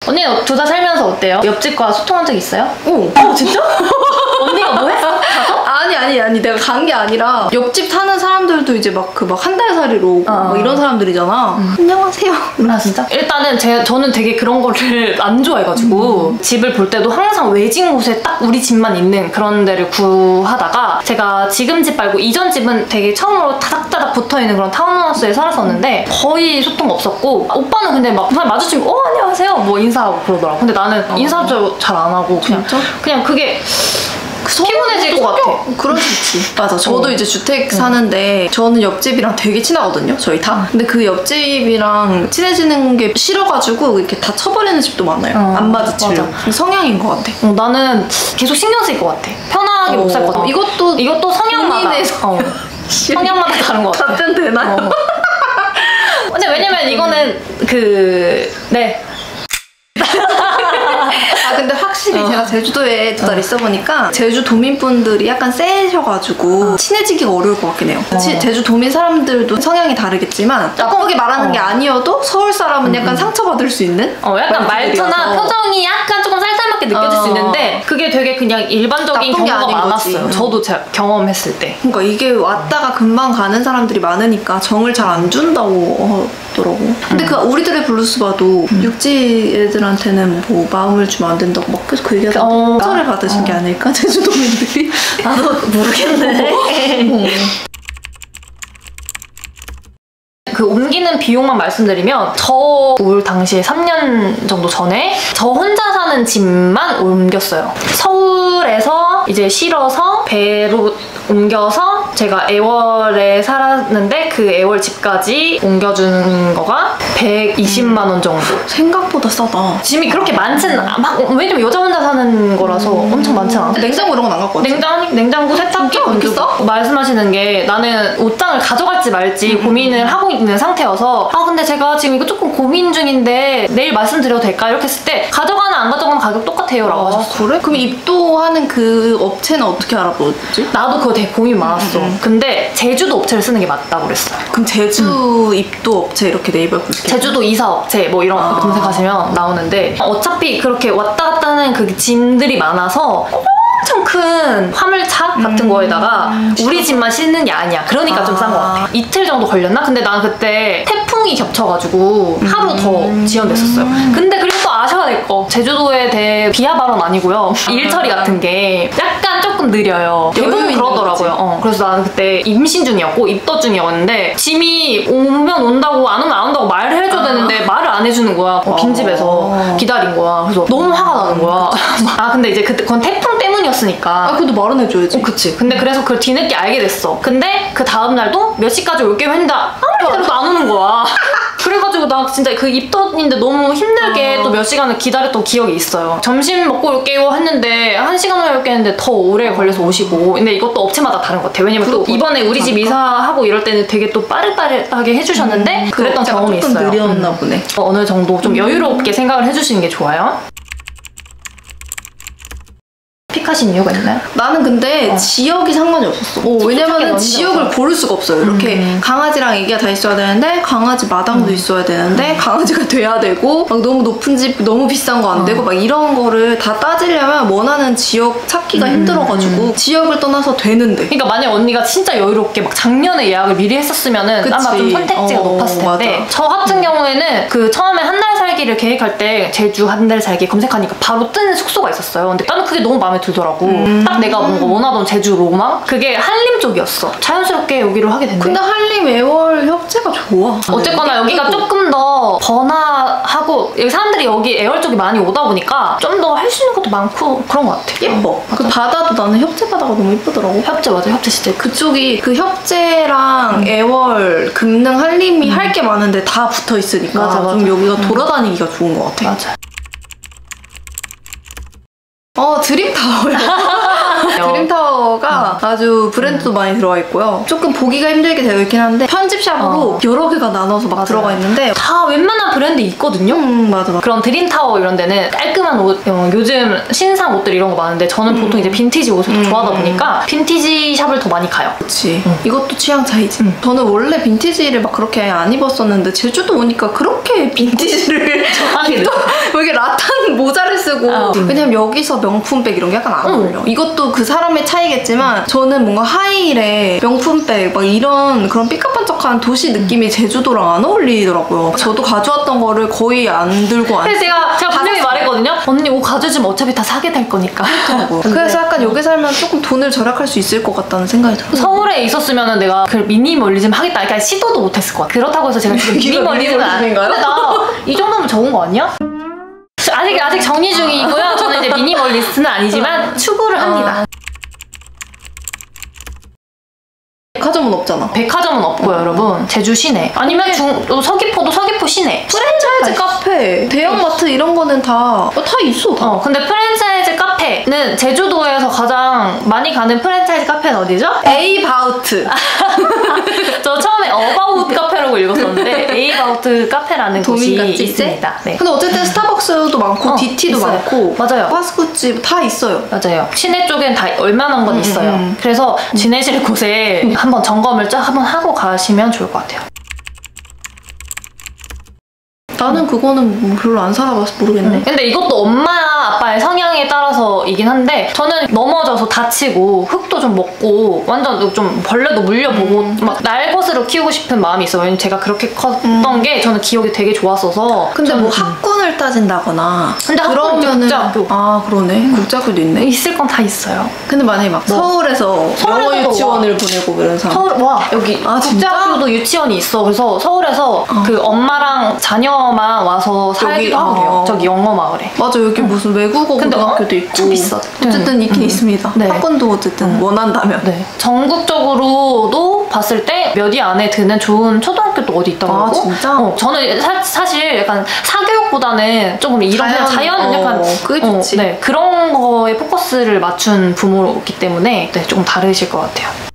언니는 둘 다 살면서 어때요? 옆집과 소통한 적 있어요? 오. 어 진짜? 언니가 뭐 했어? 가서? 아니 아니 아니 내가 간 게 아니라 옆집 사는 사람들도 이제 막 그 막 한 달 살이로 어. 막 이런 사람들이잖아. 안녕하세요. 아 진짜? 일단은 제, 저는 되게 그런 거를 안 좋아해가지고 집을 볼 때도 항상 외진 곳에 딱 우리 집만 있는 그런 데를 구하다가 제가 지금 집 말고 이전 집은 되게 처음으로 다닥다닥 붙어있는 그런 타운하우스에 살았었는데 거의 소통 없었고 오빠는 근데 막 마주치면 어 안녕하세요 뭐 인사하고 그러 더라고 근데 나는 인사도 잘 안 하고 그냥 진짜? 그냥 그게 피곤해질 것 같아. 음. 그럴 수 있지. 맞아. 저도 어. 이제 주택 사는데 저는 옆집이랑 되게 친하거든요. 저희 다. 근데 그 옆집이랑 친해지는 게 싫어가지고 이렇게 다 쳐버리는 집도 많아요. 어, 안. 맞아. 성향인 것 같아. 어, 나는 계속 신경 쓸 것 같아 편하게 못 살 것 같아 어, 이것도 이것도 성향마다 어. 성향마다 다른 것 같아 답변 되나요? 어. 근데 왜냐면 이거는 그 네. 아 근데 확실히 제가 제주도에 두 달 있어 보니까 제주 도민분들이 약간 세셔가지고 친해지기가 어려울 것 같긴 해요. 치- 제주 도민 사람들도 성향이 다르겠지만 나쁘게 말하는 게 어. 아니어도 서울 사람은 약간 상처받을 수 있는 어, 약간 말투나 말투들이어서. 표정이 약간 조금 쌀 쌀맞게 느껴질 수 어. 있는데 그게 되게 그냥 일반적인 나쁜 게 경우가 아닌 거지. 많았어요. 음. 저도 제가 경험했을 때. 그러니까 이게 왔다가 금방 가는 사람들이 많으니까 정을 잘 안 준다고 하더라고. 근데 그 우리들의 블루스 봐도 육지 애들한테는 뭐 마음을 주면 안 된다고 막 계속 그 얘기하다가 어. 상처를 받으신 게 아닐까 제주도민들이. 나도 모르겠네. 그 옮기는 비용만 말씀드리면 저 올 당시에 3년 정도 전에 저 혼자 사는 집만 옮겼어요. 서울에서 이제 실어서 배로 옮겨서 제가 애월에 살았는데 그 애월 집까지 옮겨주는 거가 120만 원 정도. 생각보다 싸다. 짐이 그렇게 않아. 막 왜냐면 여자 혼자 사는 거라서 엄청 많지는 않아. 냉장고 이런 건 안 갖고 왔지? 냉장, 냉장고, 세탁기 싸? 말씀하시는 게 나는 옷장을 가져갈지 말지 음, 고민을 하고 있는 상태여서 아 근데 제가 지금 이거 조금 고민 중인데 내일 말씀드려도 될까? 이렇게 했을 때 가져가는 안 가져가는 가격 똑같아요 라고 아, 하셨어 그래? 그럼 입도하는 그 업체는 어떻게 알아보지? 나도 그거 되게 고민 많았어 근데 제주도 업체를 쓰는 게 맞다고 그랬어 그럼 제주 입도 업체 이렇게 네이버에 검색해. 제주도 이사 업체 뭐 이런 거 아. 검색하시면 나오는데 어차피 그렇게 왔다 갔다 하는 그 짐들이 많아서 엄청 큰 화물차 같은 거에다가 우리 집만 싣는 게 아니야. 그러니까 좀싼 것 같아. 이틀 정도 걸렸나? 근데 난 그때 태풍이 겹쳐가지고 하루 더 지연됐었어요. 근데 그리고 또 아셔야 될 거. 제주도에 대해 비하 발언 아니고요. 일처리 같은 게 약간 조금 느려요. 대부분 그러더라고요. 어, 그래서 나는 그때 임신 중이었고 입덧 중이었는데 짐이 오면 온다고 안 오면 안 온다고 말을 해줘야 되는데 말을 안 해주는 거야. 어, 빈집에서 어. 기다린 거야. 그래서 너무 화가 나는 거야. 아 근데 이제 그때 그건 태풍 때문이었으니까. 아, 그래도 말은 해줘야지. 어, 그치. 근데 그래서 그걸 뒤늦게 알게 됐어. 근데 그 다음날도 몇 시까지 올게요 했는데 아무리 기다려도 안 오는 거야. 그래가지고 나 진짜 그 입덧인데 너무 힘들게 어. 또몇 시간을 기다렸던 기억이 있어요. 점심 먹고 올게요 했는데 한 시간 후에 올게 했는데 더 오래 걸려서 오시고. 근데 이것도 업체마다 다른 것 같아. 왜냐면 또. 이번에 우리 집. 이사하고 이럴 때는 되게 또 빠릿빠릿하게 해주셨는데 그 그랬던 업체가 경험이 조금 있어요. 느렸나 음. 보네. 어, 어느 정도 좀 여유롭게 생각을 해주시는 게 좋아요. 픽하신 이유가 있나요? 나는 근데 어. 지역이 상관이 없었어. 어, 넣는다고. 지역을 고를 수가 없어요. 이렇게 음. 강아지랑 애기가 다 있어야 되는데 강아지 마당도 있어야 되는데 강아지가 돼야 되고 막 너무 높은 집 너무 비싼 거안 어. 되고 막 이런 거를 다 따지려면 원하는 지역 찾기가 음, 힘들어가지고 지역을 떠나서 되는데. 그러니까 만약 언니가 진짜 여유롭게 막 작년에 예약을 미리 했었으면은 그치. 아마 좀 선택지가 어, 높았을 텐데 맞아. 저 같은 경우에는 그 처음에 한 달 살기를 계획할 때 제주 한 달 살기 검색하니까 바로 뜨는 숙소가 있었어요. 근데 나는 그게 너무 마음에 들더라고. 음. 딱 내가 뭔가 원하던 제주 로망 그게 한림 쪽이었어. 자연스럽게 여기로 하게 됐네. 근데 한림 애월 협재가 좋아. 어쨌거나 여기가 예쁘고. 조금 더 번화하고 여기 사람들이 여기 애월 쪽이 많이 오다 보니까 좀 더 할 수 있는 것도 많고 그런 것 같아. 예뻐. 그 바다도 나는 협재 바다가 너무 예쁘더라고. 협재 맞아 협재 진짜 그 그쪽이 그 협재랑 애월, 금능, 한림이 할게 많은데 다 붙어 있으니까 맞아, 맞아. 좀 여기가 음. 돌아다니기가 좋은 것 같아. 맞아. 어 드림타워요. 드림타워가 아주 브랜드도 많이 들어가 있고요. 조금 보기가 힘들게 되어 있긴 한데 편집샵으로 어. 여러 개가 나눠서 막 맞아요. 들어가 있는데 다 웬만한 브랜드 있거든요. 음 맞아 맞아. 그런 드림타워 이런 데는 깔끔한 옷, 어, 요즘 신상 옷들 이런 거 많은데 저는 보통 이제 빈티지 옷을 더 음. 좋아하다 보니까 빈티지 샵을 더 많이 가요. 그렇지. 응. 이것도 취향 차이지. 응. 저는 원래 빈티지를 막 그렇게 안 입었었는데 제주도 오니까 그렇게 빈티지를 하게 돼. 왜 이렇게 라탄 모자를 쓰고 어. 왜냐면 여기서 명품백 이런 게 약간 안 응. 어울려 이것도 그 사람의 차이겠지만 저는 뭔가 하이힐에 명품백 막 이런 그런 삐까뻔쩍한 도시 느낌이 제주도랑 안 어울리더라고요 저도 가져왔던 거를 거의 안 들고 안 그래서 제가 제가 분명히. 말했거든요. 언니 옷 가져주면 어차피 다 사게 될 거니까. 그래서 약간 여기 살면 조금 돈을 절약할 수 있을 것 같다는 생각이 들어요 서울에 있었으면 내가 그 미니멀리즘 하겠다. 그러니까 시도도 못했을 것 같아. 그렇다고 해서 제가 지금 미니멀리즘은? 근데 나 이 정도면 적은 거 아니야? 저 아직 아직 정리 중이고요. 저는 이제 미니멀리스트는 아니지만 추구를 합니다. 백화점은 없잖아 백화점은 없고요, 여러분. 제주 시내. 아니면 중 어, 서귀포도 서귀포 시내. 프랜차이즈 카페 대형마트 이런 거는 다, 어, 다 있어 다 어, 근데 프랜차이즈 카페 는 제주도에서 가장 많이 가는 프랜차이즈 카페는 어디죠? 에이바우트 저 처음에 about 카페라고 읽었었는데 에이바우트 카페라는 곳이 도민같이 있습니다. 네. 근데 어쨌든 스타벅스도 많고 어, DT도 있어요. 많고 맞아요. 파스쿠찌 다 있어요 맞아요. 시내 쪽엔 다 웬만한 건 있어요. 음. 그래서 지내실 곳에 한번 점검을 쫙 한번 하고 가시면 좋을 것 같아요. 나는 그거는 뭐 별로 안 살아봐서 모르겠네 근데 이것도 엄마 아빠의 성향에 따라서이긴 한데 저는 넘어져서 다치고 흙도 좀 먹고 완전 좀 벌레도 물려보고 음. 막 날것으로 키우고 싶은 마음이 있어요. 왜냐면 제가 그렇게 컸던 게 저는 기억이 되게 좋았어서 음. 근데 뭐 학군을 따진다거나 근데 그러면은 국제학교. 아 그러네 국제학교도 있네 있을 건 다 있어요. 근데 만약에 막 뭐? 서울에서 서울에서도 영어 유치원을 보내고 이런 사람 서울 와 여기 아, 진짜? 국제학교도 유치원이 있어. 그래서 서울에서 그 엄마랑 자녀 만 와서 살기도 하고. 아. 저기 영어 마을에. 맞아 여기 무슨 외국어 근데 고등학교도 어? 있고 좀 비싸. 어쨌든 음, 있긴 음. 있습니다 네. 학군도 어쨌든 원한다면 네. 전국적으로도 봤을 때몇위 안에 드는 좋은 초등학교도 어디 있더라고. 아, 진짜? 어, 저는 사, 실 약간 사교육보다는 조금 이런 자연, 자연 어, 약간 그게 좋지. 네, 그런 거에 포커스를 맞춘 부모이기 때문에 네, 조금 다르실 것 같아요.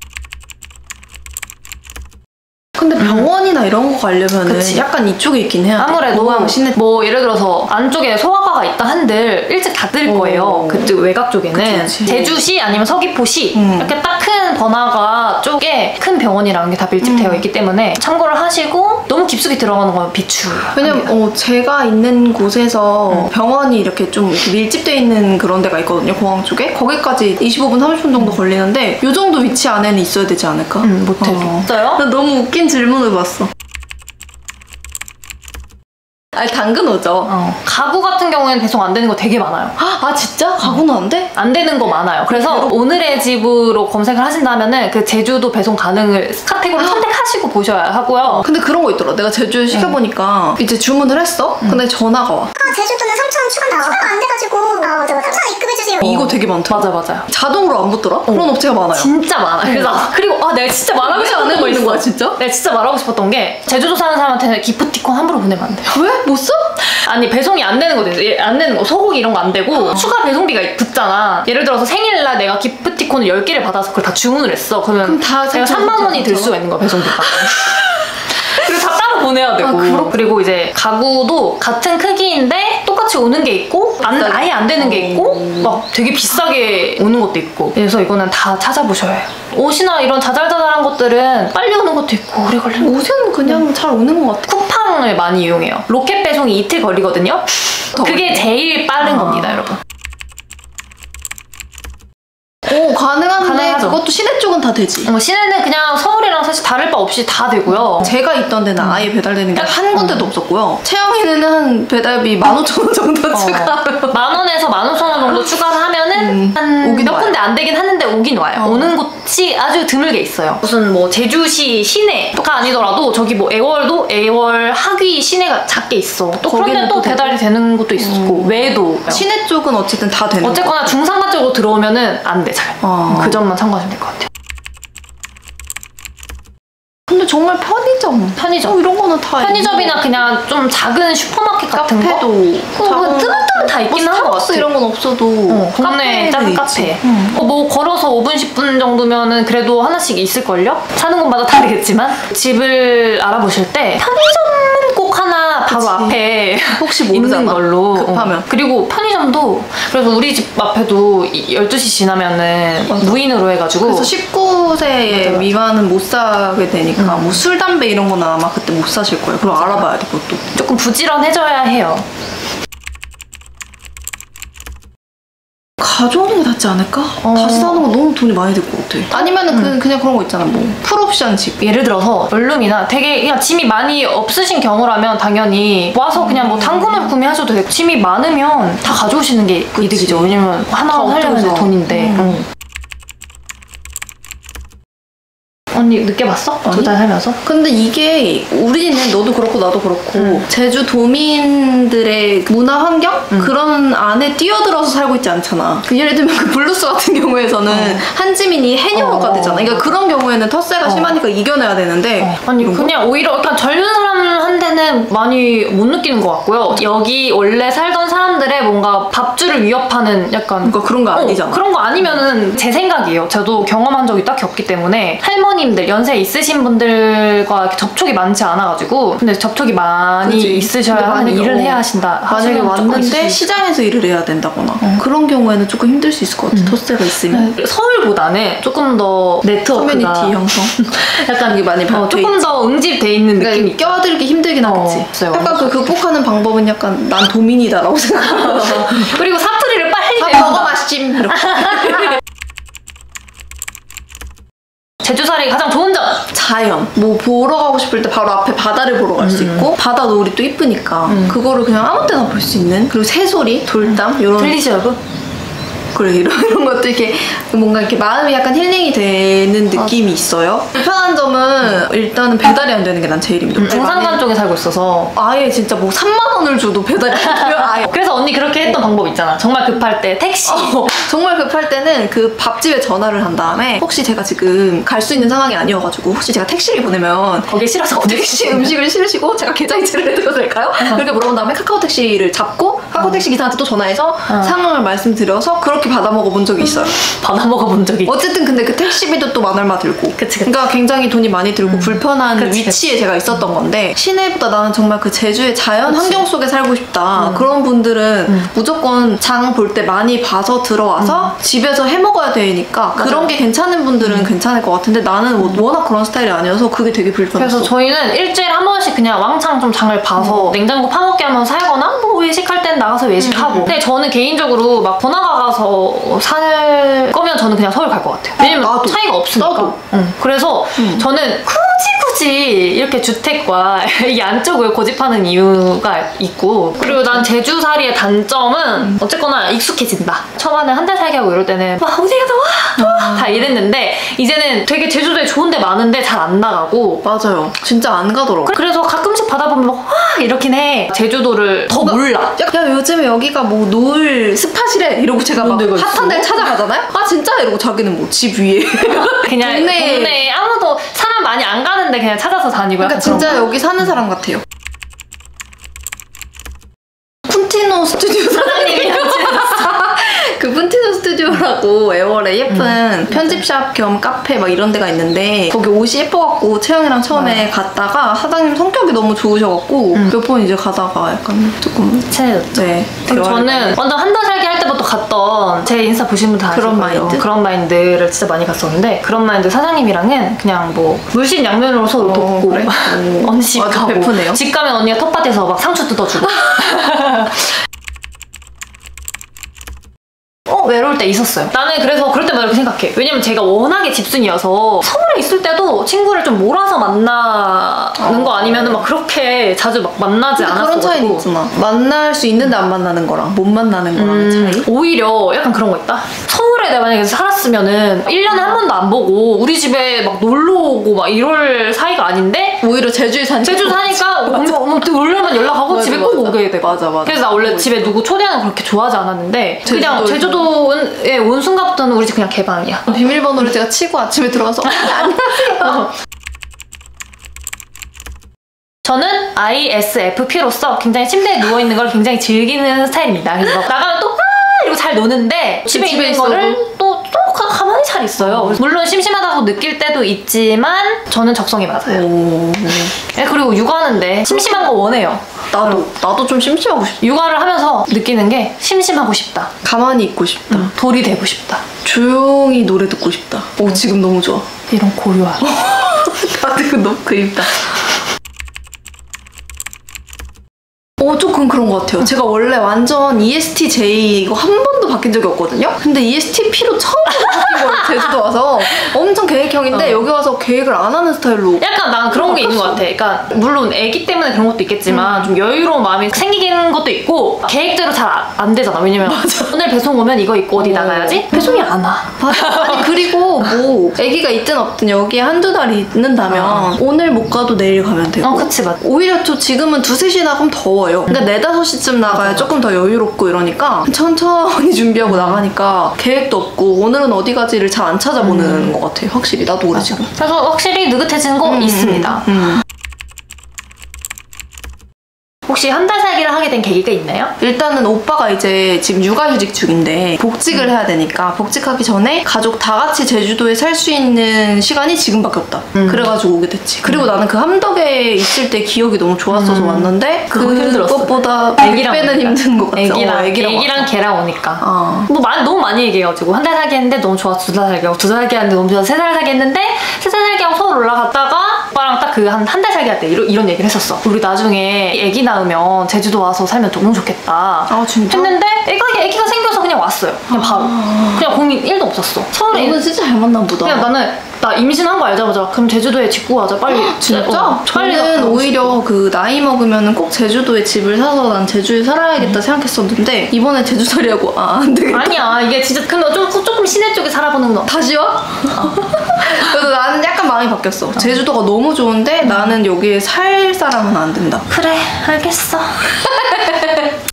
근데 병원이나 이런 거 가려면은 그치. 약간 이쪽에 있긴 해야 돼 아무래도 공항 시내 뭐 예를 들어서 안쪽에 소아과가 있다 한들 일찍 닫을 어. 거예요. 그쪽 외곽 쪽에는 그치, 그치. 제주시 아니면 서귀포시 음. 이렇게 딱큰 번화가 쪽에 큰 병원이라는 게 다 밀집되어 음. 있기 때문에 참고를 하시고 너무 깊숙이 들어가는 건 비추. 왜냐면 어, 제가 있는 곳에서 음. 병원이 이렇게 좀 이렇게 밀집돼 있는 그런 데가 있거든요 공항 쪽에 거기까지 25분 30분 정도 걸리는데 이 정도 위치 안에는 있어야 되지 않을까? 음, 못해도. 어. 진짜요? 나 너무 웃긴 질문을 봤어 아니 당근 오죠 어. 가구 같은 경우에는 배송 안 되는 거 되게 많아요. 아 진짜? 가구는 안 돼? 안 되는 거 많아요. 그래서 오늘의 집으로 검색을 하신다면은 그 제주도 배송 가능을 카테고리 선택하시고 보셔야 하고요. 근데 그런 거 있더라 내가 제주 시켜보니까 이제 주문을 했어? 근데 전화가 와 아, 제주도는 3,000원 추가 나와. 안 돼가지고. 아, 맞아, 맞아. 3,000원 입금해 주세요. 이거 되게 많더라 맞아 맞아요. 자동으로 안 붙더라? 그런 업체가 많아요 진짜 많아. 그래서 그리고 아 내가 진짜 말하고 해고 거 있는. 거야 진짜? 내가 진짜 말하고 싶었던 게 제주도 사는 사람한테는 기프티콘 함부로 보내면 안 돼요. 왜? 못 써? 아니 배송이 안 되는 거도 있어. 예, 안 되는 거 소고기 이런 거 안 되고 추가 배송비가 붙잖아. 예를 들어서 생일날 내가 기프티콘을 10개를 받아서 그걸 다 주문을 했어. 그러면 그럼 다 삼천 3만 원이 들 수가 있는 거야 배송비가. 그리고 다 따로 보내야 되고 아. 그리고 이제 가구도 같은 크기인데 똑같이 오는 게 있고 안. 아예 안 되는 게 있고 어. 막 되게 비싸게 오는 것도 있고 그래서 이거는 다 찾아보셔야 해요 옷이나 이런 자잘자잘한 것들은 빨리 오는 것도 있고 오래 걸리는 옷은 그냥 잘 오는 것 같아 쿠팡을 많이 이용해요. 로켓 배송이 이틀 걸리거든요. 그게 제일 빠른 아. 겁니다, 여러분. 오 가능한데 가능하죠. 그것도 시내 쪽은 다 되지 어, 시내는 그냥 서울이랑 사실 다를 바 없이 다 되고요. 제가 있던 데는 아예 배달되는 게한 음. 군데도 없었고요 채영이는 한 배달비 15,000원 정도 어, 추가하면 만 원에서 만 오천 원 정도 추가를 하면은 음, 한 오긴 몇 와요. 군데 안 되긴 하는데 오긴 와요. 어. 오는 곳이 아주 드물게 있어요. 무슨 뭐 제주시 시내가 아니더라도 저기 뭐 애월도 애월 하귀 시내가 작게 있어. 또 그런데 또또 배달이 되는 곳도 있었고 외도 시내 쪽은 어쨌든 다 되는 어쨌거나 중상가 쪽으로 들어오면은 안 돼 잘. 어. 그 점만 참고 하시면 될 것 같아요. 근데 정말 편의점 편의점. 어, 이런 거는 다 편의점이나 그냥 좀 작은 슈퍼마켓 같은 거? 카페도 어, 뭐 뜨문뜨문 다 있긴 뭐 한것 스타벅스 같아. 이런 건 없어도 어, 카페는 작은 있지. 카페. 응. 어, 뭐 걸어서 5분 10분 정도면은 그래도 하나씩 있을걸요? 사는 곳마다 다르겠지만 집을 알아보실 때 편의점은 꼭 하나 바로 그치. 앞에 혹시 모르잖아. 걸로 급하면. 어. 그리고 편의점도 그래서 우리 집 앞에도 이- 12시 지나면은 맞아. 무인으로 해가지고 그래서 19세 맞아. 미만은 못 사게 되니까 음. 뭐술 담배 이런 거는 아마 그때 못 사실 거예요. 그럼 알아봐야 돼 그것도. 조금 부지런해져야 해요. 가져오는 게 낫지 않을까? 어. 다시 사는 건 너무 돈이 많이 들 것 같아. 아니면은 그, 그냥 그런 거 있잖아. 뭐 풀옵션 집. 예를 들어서 원룸이나 되게 그냥 짐이 많이 없으신 경우라면 당연히 와서 그냥 뭐 단금으로 구매하셔도 되고 짐이 많으면 다 가져오시는 게 이득이죠. 왜냐면 하나 다 살려면. 돈인데. 음. 응. 언니 늦게 봤어? 두 달 살면서? 근데 이게 우리는 너도 그렇고 나도 그렇고 음. 제주 도민들의 문화 환경 음. 그런 안에 뛰어들어서 살고 있지 않잖아. 그 예를 들면 그 블루스 같은 경우에서는 한지민이 해녀가 어. 되잖아. 그러니까 그런 경우에는 텃세가 어. 심하니까 이겨내야 되는데 아니 이런 거? 그냥 오히려 약간 젊은 사람한테는 많이 못 느끼는 것 같고요. 여기 원래 살던 사람들의 뭔가 밥줄을 위협하는 약간 그러니까 그런 거 아니잖아. 어, 그런 거 아니면은 제 생각이에요. 저도 경험한 적이 딱히 없기 때문에 할머 님들 연세 있으신 분들과 접촉이 많지 않아가지고 근데 접촉이 많이 그치. 있으셔야 하는 일을 어, 해야 하신다. 만약에 왔는데. 시장에서 일을 해야 된다거나 그런 경우에는 조금 힘들 수 있을 것 같아. 텃세가 있으면. 네, 서울보다는 조금 더 네트워크가 커뮤니티 형성. 약간 이게 많이 어, 조금. 더 응집돼 있는 느낌이 그러니까 있죠. 껴들기 힘들긴 어, 하겠지. 없어요. 약간 그 극복하는 방법은 약간 난 도민이다라고 생각하고 그리고 사투리를 빨리. 먹어 마심. 제주살이 가장 좋은 점! 자연. 뭐 보러 가고 싶을 때 바로 앞에 바다를 보러 갈수 있고 바다 노을이 또 이쁘니까. 그거를 그냥 아무 때나 볼 수 있는? 그리고 새소리 돌담 이런 들리죠 여러분? 그래 이런, 이런 것도 이렇게 뭔가 이렇게 마음이 약간 힐링이 되는 느낌이 있어요? 불편한 점은 일단은 배달이 안 되는 게 난 제일 힘들어. 중산간 쪽에 살고 있어서. 아예 진짜 뭐 3만 원을 줘도 배달이 안 돼요? 아예. 그래서 언니 그렇게 했던 방법 있잖아. 정말 급할 때 택시. 어, 정말 급할 때는 그 밥집에 전화를 한 다음에 혹시 제가 지금 갈 수 있는 상황이 아니어가지고 혹시 제가 택시를 보내면 거기 싫어서 택시 음식을 실으시고 제가 계좌 이체를 해드려도 될까요? 그렇게 물어본 다음에 카카오 택시를 잡고 카카오 택시 기사한테 또 전화해서 어. 상황을 말씀드려서 그렇게 받아 먹어본 적이 있어요. 받아 먹어본 적이 어쨌든 근데 그 택시비도 또 만 얼마 들고. 그치, 그치. 그러니까 굉장히 돈이 많이 들고 불편한 그치, 위치에 제가 있었던 건데 시내보다 나는 정말 그 제주의 자연 그치. 환경 속에 살고 싶다. 그런 분들은 무조건 장 볼 때 많이 봐서 들어와서 집에서 해 먹어야 되니까 그런 맞아요. 게 괜찮은 분들은 괜찮을 것 같은데 나는 뭐 워낙 그런 스타일이 아니어서 그게 되게 불편했어. 그래서 저희는 일주일에 한 번씩 그냥 왕창 좀 장을 봐서 냉장고 파먹게 하면 살거나 뭐 외식할 땐 나가서 외식하고. 근데 저는 개인적으로 막 번화가 가서 살 거면 저는 그냥 서울 갈 것 같아요 왜냐면 나도. 차이가 없으니까 나도. 응. 그래서 응. 저는 굳이 굳이 이렇게 주택과 이 안쪽을 고집하는 이유가 있고 그리고 난 제주살이의 단점은 어쨌거나 익숙해진다. 처음에는 한 달 살기 하고 이럴 때는 와 어디가 나와 다 이랬는데 이제는 되게 제주도에 좋은 데 많은데 잘 안 나가고. 맞아요. 진짜 안 가더라고. 그래서 가끔씩 받아보면 막, 와 이렇긴 해. 제주도를 더 몰라. 야, 야 요즘에 여기가 뭐 노을 스팟이래? 이러고 제가 막 핫한? 데 찾아가잖아요? 아 진짜? 이러고 자기는 뭐 집 위에. 그냥 동네- 동네에 아무도 사람 많이 안 가는데 그냥 찾아서 다니고 그러니까 진짜 거. 여기 사는 사람 같아요. 푼티노 스튜디오 사장님이랑 그 푼티노 스튜디오라고 애월에 예쁜 편집샵 겸 카페 막 이런 데가 있는데 거기 옷이 예뻐갖고 채영이랑 처음에 갔다가 사장님 성격이 너무 좋으셔갖고 몇번 이제 가다가 약간 조금 친해졌죠. 네 저는 완전 한달 살기 할 때부터 갔던 제 인스타 보신 분다 아실 그런 거예요. 마인드? 그런 마인드를 진짜 많이 갔었는데 그런 마인드 사장님이랑은 그냥 뭐 물심양면으로 서로 어, 돕고 그래? 오. 언니 집 가고 베푸네요. 집 가면 언니가 텃밭에서 막 상추 뜯어주고 어 외로울 때 있었어요. 나는 그래서 그럴 때마다 이렇게 생각해. 왜냐면 제가 워낙에 집순이어서 서울에 있을 때도 친구를 좀 몰아서 만나는 거 아니면은 막 그렇게 자주 막 만나지 않았어. 그런 차이는 있잖아 만날 수 있는데 안 만나는 거랑 못 만나는 거랑의 음, 차이 오히려 약간 그런 거 있다. 서울에 내가 만약에 살았으면은 1년에 한 번도 안 보고 우리 집에 막 놀러 오고 막 이럴 사이가 아닌데 오히려 제주에 사니까 제주 사니까 엄청 놀려면 연락하고 맞아, 집에 꼭 맞아. 오게 돼. 맞아, 맞아. 그래서 나 원래 집에 있어. 누구 초대하는 거 그렇게 좋아하지 않았는데 그냥 제주도 에서. 제주도에 온 순간부터는 우리 집 그냥 개방이야. 비밀번호를 제가 치고 아침에 들어가서 안녕하세요 저는 ISFP로서 굉장히 침대에 누워 있는 걸 굉장히 즐기는 스타일입니다. 그래서 나가면 또 아! 이러고 잘 노는데 집에, 집에 있는? 거를 또, 잘 있어요. 물론 심심하다고 느낄 때도 있지만 저는 적성이 맞아요. 오 네, 그리고 육아하는데 심심한 거 원해요. 나도 나도 좀 심심하고 싶다 육아를 하면서 느끼는 게 심심하고 싶다. 가만히 있고 싶다 돌이 되고 싶다. 조용히 노래 듣고 싶다 오 지금 너무 좋아 이런 고요한. 나도 너무 그립다 어, 조금 그런 것 같아요. 제가 원래 완전 ESTJ 이거 한 번도 바뀐 적이 없거든요. 근데 ESTP로 처음 바뀐 거예요. 제주도 와서 엄청 계획형인데 어. 여기 와서 계획을 안 하는 스타일로. 약간 난 그런 게 있는 것 같아. 그러니까 물론 애기 때문에 그런 것도 있겠지만 좀 여유로운 마음이 생기는 것도 있고 계획대로 잘 안 되잖아. 왜냐면 오늘 배송 오면 이거 입고 어디 어. 나가야지? 배송이 안 와. 맞아. 아니 그리고 뭐 아기가 있든 없든 여기에 한두 달 있는다면 오늘 못 가도 내일 가면 되고. 어, 그치, 맞아. 오히려 또 지금은 두세 시 나가면 더워요. 그러니까 네다섯 시쯤 나가야 조금 더 여유롭고 이러니까 천천히 준비하고 나가니까 계획도 없고 오늘은 어디 가 지를 잘 안 찾아보는 것 같아요. 확실히 나도 그래 지금. 그래서 확실히 느긋해지는 거 있습니다. 음. 혹시 한 달 살기를 하게 된 계기가 있나요? 일단은 오빠가 이제 지금 육아휴직 중인데 복직을 해야 되니까 복직하기 전에 가족 다 같이 제주도에 살 수 있는 시간이 지금밖에 없다. 그래가지고 오게 됐지. 그리고 나는 그 함덕에 있을 때 기억이 너무 좋았어서 왔는데 그거 힘들었어. 그것보다 애기랑 빼는 오니까. 힘든 것 같아. 애기랑 어, 애기랑, 애기랑. 걔랑 오니까. 어. 뭐 많이, 너무 많이 얘기해가지고 한 달 살기 했는데 너무 좋았어 두 달 살기 하고 두 달 살기 하는데 너무 좋아서 세달 살기 했는데 세 달 살기 하고 서울 올라갔다가 오빠랑 딱 그 한 한 달 살기 할 때 이런, 이런 얘기를 했었어. 우리 나중에 애기 낳으면 제주도 와서 살면 너무 좋겠다. 아 진짜? 했는데 애가, 애기가 생겨서 그냥 왔어요. 그냥 바로. 그냥 고민 1도 없었어. 서울에 너는 진짜 잘 만나 보다. 그냥 나는 나 임신한 거 알자마자 그럼 제주도에 직구 가자 빨리 진짜? 어, 빨리 저는 오히려 그 나이 먹으면 꼭 제주도에 집을 사서 난 제주에 살아야겠다 생각했었는데 이번에 제주 살이하고 아 안 되겠다. 아니야 이게 진짜 근데 좀, 조금 시내 쪽에 살아보는 건 어때? 다시 와? 그래서 나는 약간 마음이 바뀌었어. 제주도가 너무 좋은데 나는 여기에 살 사람은 안 된다. 그래 알겠어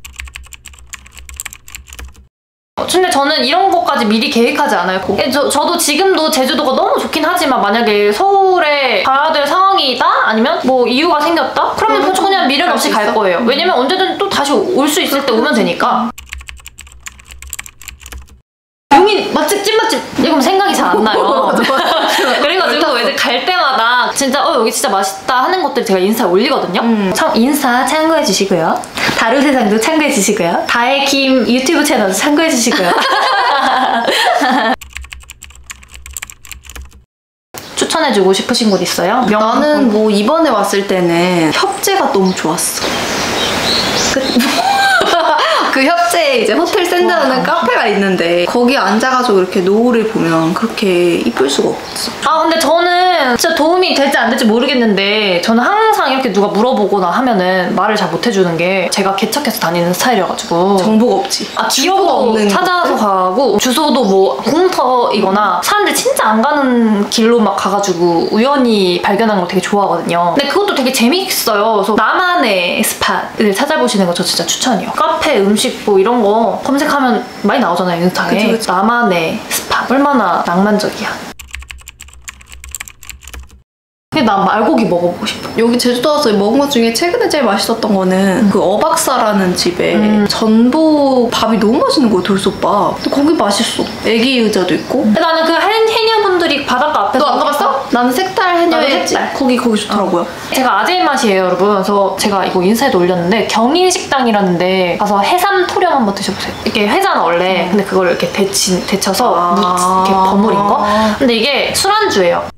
근데 저는 이런 것까지 미리 계획하지 않아요. 예, 저, 저도 지금도 제주도가 너무 좋긴 하지만 만약에 서울에 가야 될 상황이다? 아니면 뭐 이유가 생겼다? 그러면 음, 그냥 미련 갈수 없이 갈 있어? 거예요. 왜냐면 언제든 또 다시 올 수 있을 때 오면 되니까. 용인 맛집 찐맛집 이러면 생각이 잘 안 나요. 그래가지고 이제 갈 때마다 진짜 어 여기 진짜 맛있다 하는 것들 제가 인스타에 올리거든요. 음. 참 인스타 참고해 주시고요. 다른 세상도 참고해 주시고요. 다의 김 유튜브 채널도 참고해 주시고요. 추천해주고 싶으신 곳 있어요? 명- 나는 뭐 이번에 왔을 때는 협재가 너무 좋았어. 그, 그 협재에 이제 호텔 샌드라는 카페가 있는데 거기 앉아가지고 이렇게 노을을 보면 그렇게 이쁠 수가 없어. 아 근데 저는 진짜 도움이 될지 안 될지 모르겠는데 저는 항상 이렇게 누가 물어보거나 하면은 말을 잘 못 해주는 게 제가 개척해서 다니는 스타일이어가지고 정보가 없지. 아, 주소가 기억도 없는 찾아서 가고 주소도 뭐 공터이거나 사람들 진짜 안 가는 길로 막 가가지고 우연히 발견한 걸 되게 좋아하거든요. 근데 그것도 되게 재밌어요. 그래서 나만의 스팟을 찾아보시는 거 저 진짜 추천이요. 카페, 음식 뭐 이런 거 검색하면 많이 나오잖아요 인스타에. 그치, 그치. 나만의 스팟 얼마나 낭만적이야. 근데 난 말고기 먹어보고 싶어. 여기 제주도 와서 먹은 것 중에 최근에 제일 맛있었던 거는 그 어박사라는 집에 음. 전복 밥이 너무 맛있는 거예요 돌솥밥 근데 거기 맛있어 애기 의자도 있고 근데 나는 그 해- 해녀분들이 바닷가 앞에서 너 안 가봤어? 나는 색달 해녀했지 색달. 거기 거기 좋더라고요 제가 아재의 맛이에요, 여러분. 그래서 제가 이거 인사에도 올렸는데 경인식당이라는데 가서 해삼 토렴 한번 드셔보세요. 이게 회잖아 원래. 근데 그걸 이렇게 데치, 데쳐서 아. 무, 이렇게 버무린 거. 근데 이게 술안주예요.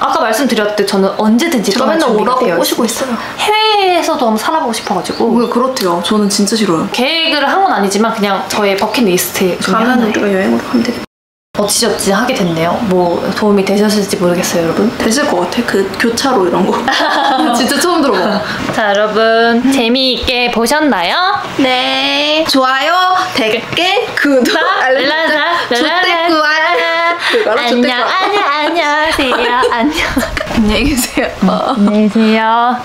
아까 말씀드렸듯 저는 언제든지 제가 맨날 오라고 되어 꼬시고 있어요. 해외에서도 한번 살아보고 싶어가지고 왜 그렇대요 저는 진짜 싫어요 계획을 한 건 아니지만 그냥 저의 버킷리스트 중에 가면 하나예요. 우리가 여행으로 가면 되겠다 어찌저찌 하게 됐네요. 뭐 도움이 되셨을지 모르겠어요, 여러분. 됐을 것 같아 그 교차로 이런 거 진짜 처음 들어봐 자, 여러분 재미있게 보셨나요? 네 좋아요 댓글 구독 랄라라, 설정. 좋댓구 알 그거로 안녕, 좋댓구알 안녕, 안녕하세요. 안녕. 안녕히 계세요 안녕히 계세요.